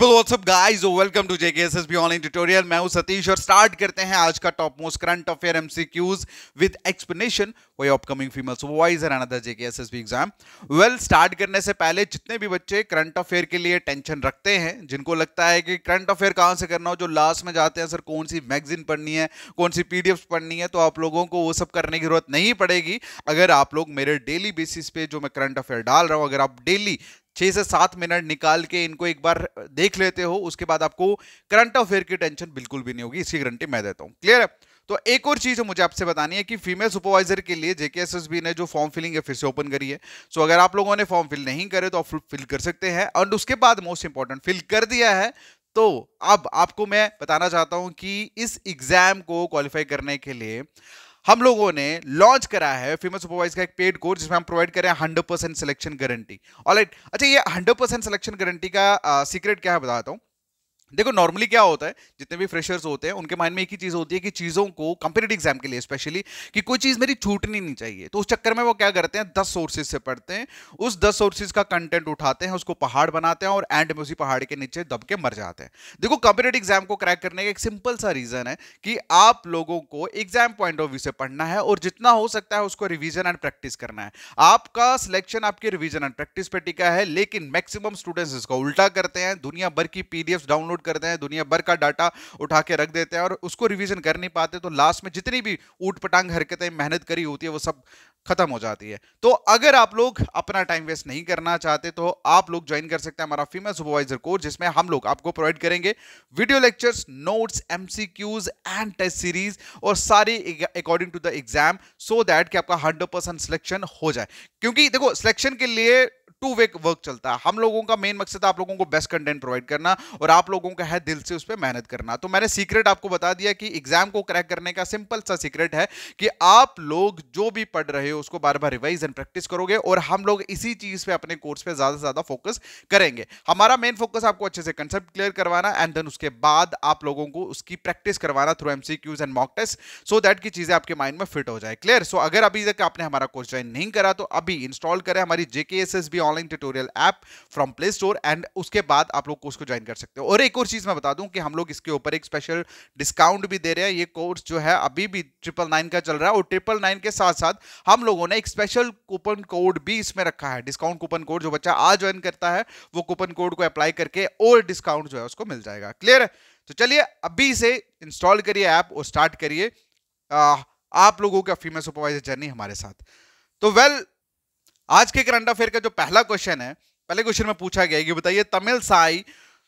People WhatsApp guys welcome to JKSSB online tutorial मैं हूँ सतीश और स्टार्ट करते हैं आज का top most current affair MCQs with explanation your upcoming female supervisor and other JKSSB exam well start करने से पहले जितने भी बच्चे करंट अफेयर के लिए टेंशन रखते हैं, जिनको लगता है कि करंट अफेयर कहाँ से करना हो, जो लास्ट में जाते हैं, सर, कौन सी मैगजीन पढ़नी है, कौन सी पीडीएफ पढ़नी है तो आप लोगों को वो सब करने की ज़रूरत नहीं पड़ेगी। अगर आप लोग मेरे डेली बेसिस पे जो मैं करंट अफेयर डाल रहा हूँ, अगर आप डेली छह से सात मिनट निकाल के इनको एक बार देख लेते हो, उसके बाद आपको करंट अफेयर की टेंशन बिल्कुल भी नहीं होगी। इसकी गारंटी मैं देता हूँ। क्लियर है? तो एक और चीज़ मुझे आपसे बतानी है कि फीमेल सुपरवाइजर के लिए जेकेएसएसबी ने जो फॉर्म फिलिंग है फिर से ओपन करी है, सो अगर आप लोगों ने फॉर्म फिल नहीं करे तो आप फिल कर सकते हैं। और उसके बाद मोस्ट इंपॉर्टेंट फिल कर दिया है तो अब आपको मैं बताना चाहता हूँ कि इस एग्ज़ाम को क्वालिफाई करने के लिए हम लोगों ने लॉन्च करा है फ़ेमस सुपरवाइज का एक पेड कोर्स जिसमें हम प्रोवाइड कर रहे हैं hundred percent selection guarantee alright अच्छा ये हंड्रेड परसेंट सिलेक्शन गारंटी का सीक्रेट क्या है बताता हूँ? देखो नॉर्मली क्या होता है, जितने भी फ्रेशर्स होते हैं, उनके माइंड में एक ही चीज़ होती है कि चीज़ों को कंपेटेटिव एग्ज़ाम के लिए स्पेशली कि कोई चीज़ मेरी छूटनी नहीं चाहिए। तो उस चक्कर में वो क्या करते हैं, दस सोर्सेज से पढ़ते हैं, उस दस सोर्सेज का कंटेंट उठाते हैं, उसको पहाड़ बनाते हैं और एंड में उसी पहाड़ के नीचे दब के मर जाते हैं। देखो कंपेटेटिव एग्ज़ाम को क्रैक करने का एक सिंपल सा रीजन है कि आप लोगों को एग्ज़ाम पॉइंट ऑफ़ व्यू से पढ़ना है और जितना हो सकता है उसको रिविजन एंड प्रैक्टिस करना है। आपका सिलेक्शन आपके रिविजन एंड प्रैक्टिस पे टिका है, लेकिन मैक्सिमम स्टूडेंट्स इसका उल्टा करते हैं, दुनिया भर की पीडीएफ डाउनलोड करते हैं दुनिया भर का डाटा उठा के रख देते हैं और उसको रिवीजन कर नहीं पाते तो लास्ट में जितनी भी ऊट पटांग हरकतें, मेहनत करी होती है, वो सब खत्म हो जाती है। तो अगर आप लोग अपना टाइम वेस्ट नहीं करना चाहते तो आप लोग ज्वाइन कर सकते हैं हमारा फीमेल सुपरवाइजर कोर्स जिसमें हम लोग आपको प्रोवाइड करेंगे video lectures notes MCQs and test series और सारी according to the exam so that कि आपका हंड्रेड परसेंट सिलेक्शन हो जाए। क्योंकि देखो सिलेक्शन के लिए टू वे वर्क चलता है। हम लोगों का मेन मकसद आप लोगों को बेस्ट कंटेंट प्रोवाइड करना और आप लोगों का है दिल से उस पर मेहनत करना। तो मैंने सीक्रेट आपको बता दिया कि एग्ज़ाम को क्रैक करने का सिंपल सा सीक्रेट है कि आप लोग जो भी पढ़ रहे हो, उसको बार बार रिवाइज एंड प्रैक्टिस करोगे और हम लोग इसी चीज़ पे अपने कोर्स पे ज़्यादा से ज़्यादा फोकस करेंगे। हमारा मेन फोकस आपको अच्छे से कंसेप्ट क्लियर करवाना एंड देन उसके बाद आप लोगों को उसकी प्रैक्टिस करवाना through MCQs and mock test so that की चीज़ें आपके माइंड में फिट हो जाए। क्लियर सो अगर अभी तक आपने हमारा कोर्स ज्वाइन नहीं करा तो अभी इंस्टॉल करें हमारी JK online tutorial app from Play Store and उसके बाद आप लोग कोर्स को ज्वाइन कर सकते हो। और एक और चीज़ मैं बता दूँ कि हम लोग इसके ऊपर एक स्पेशल डिस्काउंट भी दे रहे हैं। ये कोर्स जो है अभी भी ट्रिपल नाइन का चल रहा है और ट्रिपल नाइन के साथ साथ हम लोगों ने एक स्पेशल कूपन कोड भी इसमें रखा है। डिस्काउंट कूपन कोड जो बच्चा आज ज्वाइन करता है वो कूपन कोड को अप्लाई करके और डिस्काउंट जो है उसको मिल जाएगा। क्लियर है? तो चलिए अभी से इंस्टॉल करिए ऐप और स्टार्ट करिए। आप लोगों का फीमेल सुपरवाइजर जर्नी हमारे साथ। तो वेल well, आज के करंट अफेयर का जो पहला क्वेश्चन है, पहले क्वेश्चन में पूछा गया कि बताइए, Tamilisai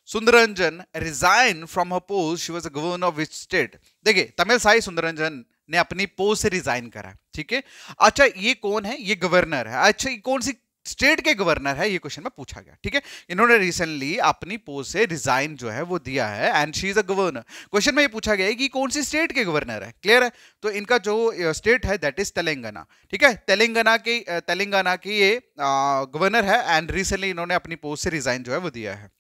Soundararajan resign from her post she was a governor of which state देखिए, तमिल साई सुंदरंजन ने अपनी पोस्ट से रिजाइन करा ठीक है? अच्छा ये कौन है? ये गवर्नर है। अच्छा ये कौन सी स्टेट के गवर्नर है, ये क्वेश्चन में पूछा गया, ठीक है? इन्होंने रिसेंटली अपनी पोस्ट से रिजाइन जो है, वो दिया है and she is a governor question में ये पूछा गया है कि कौन सी स्टेट के गवर्नर है? क्लियर है? तो इनका जो स्टेट है दैट इज़ तेलंगाना ठीक है? तेलंगाना के तेलंगाना की ये गवर्नर है एंड रिसेंटली इन्होंने अपनी पोस्ट से रिजाइन जो है, वो दिया है।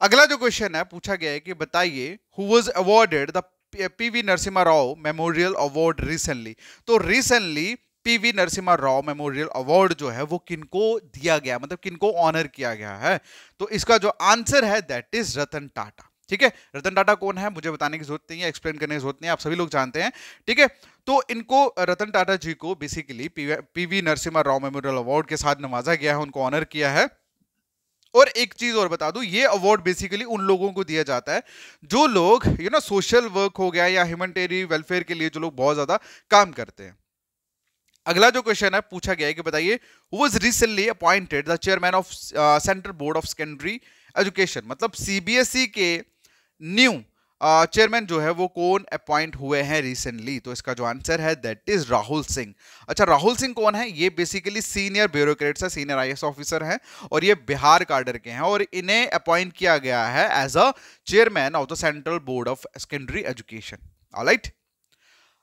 अगला जो क्वेश्चन है, पूछा गया है कि बताइए who was awarded the PV Narasimha Rao memorial award recently तो recently PV Narasimha Rao memorial award जो है वो किनको दिया गया मतलब किनको ऑनर किया गया है? तो इसका जो आंसर है दैट इज़ रतन टाटा। ठीक है? रतन टाटा कौन है? मुझे बताने की ज़रूरत नहीं है एक्सप्लेन करने की ज़रूरत नहीं है, आप सभी लोग जानते हैं। ठीक है? तो इनको रतन टाटा जी को basically PV Narasimha Rao memorial award के साथ नवाजा गया है, उनको ऑनर किया है। और एक चीज़ और बता दूँ, ये अवार्ड बेसिकली उन लोगों को दिया जाता है, जो लोग यू नो सोशल वर्क हो गया या ह्यूमनिटेरियन वेलफेयर के लिए जो लोग बहुत ज़्यादा काम करते हैं। अगला जो क्वेश्चन है पूछा गया है कि बताइए was recently appointed the chairman of central board of secondary education मतलब सीबीएसई e के न्यू चेयरमैन uh, जो है वो कौन अपॉइंट हुए हैं रिसेंटली तो इसका जो आंसर है दैट इज़ राहुल सिंह अच्छा राहुल सिंह कौन है? ये बेसिकली सीनियर ब्यूरोक्रेट्स है सीनियर आईएएस ऑफिसर हैं और ये बिहार कार्डर के हैं और इन्हें अपॉइंट किया गया है as a chairman of the central board of secondary education right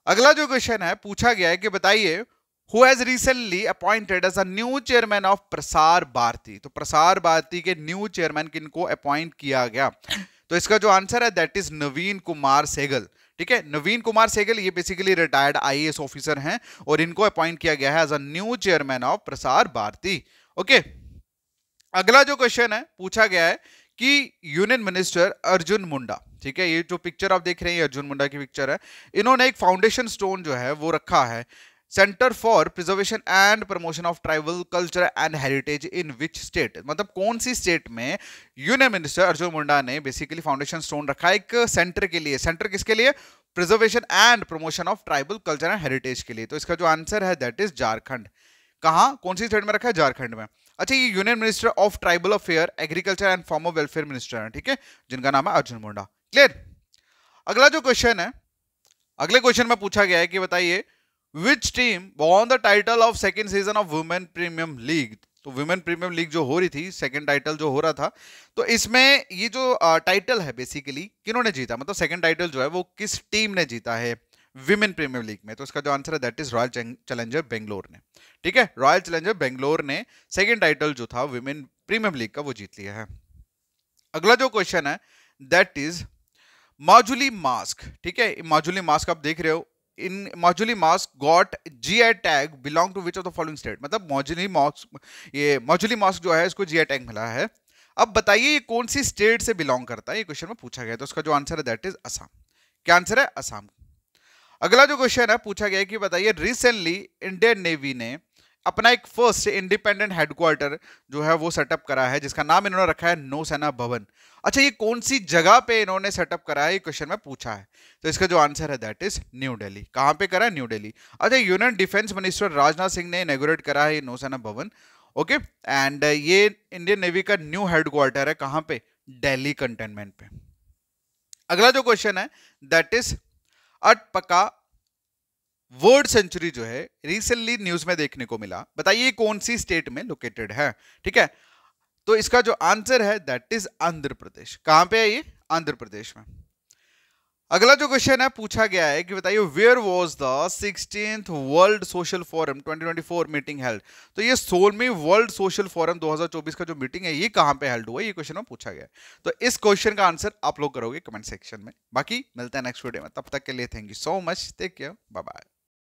अगला जो क्वेश्चन है पूछा गया है कि बताइए who has recently appointed as a new chairman of Prasar Bharati तो प्रसार भारती के न्यू चेयरमैन किनको अपॉइंट किया गया? तो इसका जो आंसर है दैट इज़ नवीन कुमार सेगल ठीक है? नवीन कुमार सेगल ये बेसिकली रिटायर्ड आईएएस ऑफिसर हैं और इनको अपॉइंट किया गया है as a new chairman of Prasar Bharati okay अगला जो क्वेश्चन है, पूछा गया है कि यूनियन मिनिस्टर अर्जुन मुंडा ठीक है? ये जो पिक्चर आप देख रहे हैं अर्जुन मुंडा की पिक्चर है। इन्होंने एक फाउंडेशन स्टोन जो है, वो रखा है। Centre for preservation and promotion of tribal culture and heritage in which state मतलब कौन सी स्टेट में यूनियन मिनिस्टर अर्जुन मुंडा ने बेसिकली फाउंडेशन स्टोन रखा एक सेंटर के लिए? सेंटर किसके लिए? Preservation and promotion of tribal culture and heritage के लिए। तो इसका जो आंसर है दैट इज़ झारखंड कहा? कौन सी स्टेट में रखा है? झारखंड में। अच्छा ये union minister of tribal affair agriculture and farmer welfare minister है, ठीक है? जिनका नाम है अर्जुन मुंडा क्लियर अगला जो क्वेश्चन है, अगले क्वेश्चन में पूछा गया है कि बताइए which team won the title of second season of women premium league तो वुमेन प्रीमियम लीग जो हो रही थी सेकंड टाइटल जो हो रहा था तो इसमें ये जो टाइटल है बेसिकली किन्होंने जीता? मतलब सेकंड टाइटल जो है, वो किस टीम ने जीता है विमेन प्रीमियर लीग में? तो इसका जो आंसर है that is Royal Challenger Bangalore ने। ठीक है? रॉयल चैलेंजर बेंगलोर ने सेकेंड टाइटल जो था विमेन प्रीमियर लीग का, वो जीत लिया है। अगला जो क्वेश्चन है दैट इज़ माजुली मास्क ठीक है? माजुली मास्क आप देख रहे हो इन Majuli mask got GI tag belong to which of the following state मतलब मॉजुली मास्क ये मॉजुली मास्क जो है, इसको जीआई टैग मिला है। अब बताइए ये कौन सी स्टेट से बिलोंग करता है? ये क्वेश्चन में पूछा गया तो उसका जो आंसर है दैट इज़ असम क्या आंसर है? असम अगला जो क्वेश्चन है, पूछा गया कि बताइए रिसेंटली इंडियन नेवी ने अपना एक फ़र्स्ट इंडिपेंडेंट हेडक्वार्टर जो है वो सेटअप करा है, जिसका नाम इन्होंने रखा है नौसेना भवन अच्छा ये कौन सी जगह पे इन्होंने सेटअप करा है, ये क्वेश्चन में पूछा है? तो इसका जो आंसर है दैट इज़ न्यू दिल्ली कहाँ पे करा है? न्यू दिल्ली अच्छा union defence minister Rajnath Singh ने इनोग्रेट करा है ये नौसेना भवन ओके एंड ये इंडियन नेवी का न्यू हेडक्वार्टर है कहाँ पे? दिल्ली कंटेनमेंट पे। अगला जो क्वेश्चन है that is Atapaka bird sanctuary जो है रिसेंटली न्यूज़ में देखने को मिला। बताइए कौन सी स्टेट में लोकेटेड है? ठीक है? तो इसका जो आंसर है दैट इज़ आंध्र प्रदेश कहाँ पे है ये? आंध्र प्रदेश में। अगला जो क्वेश्चन है, पूछा गया है कि बताइए where was the sixteen world social forum 2024 meeting held तो ये सोलहवीं वर्ल्ड सोशल फोरम 2024 का जो मीटिंग है, ये कहाँ पे हेल्ड हुआ ये क्वेश्चन में पूछा गया तो इस क्वेश्चन का आंसर आप लोग करोगे कमेंट सेक्शन में। बाकी मिलते हैं नेक्स्ट वीडियो में। तब तक के लिए thank you so much take care bye bye